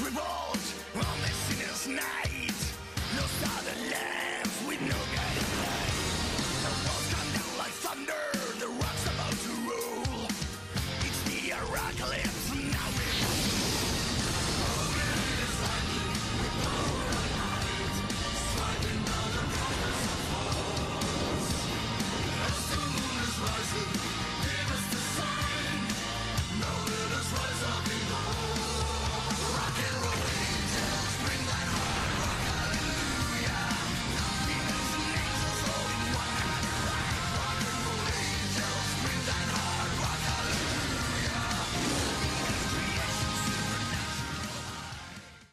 revolt on this his night.